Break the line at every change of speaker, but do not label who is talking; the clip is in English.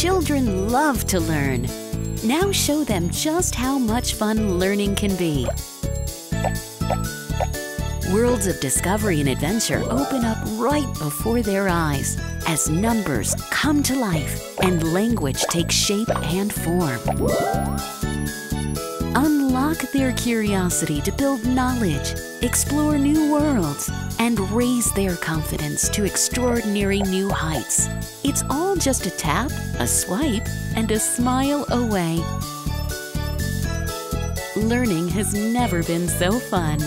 Children love to learn. Now show them just how much fun learning can be. Worlds of discovery and adventure open up right before their eyes as numbers come to life and language takes shape and form. Unlock their curiosity to build knowledge, explore new worlds, and raise their confidence to extraordinary new heights. It's all just a tap, a swipe, and a smile away. Learning has never been so fun.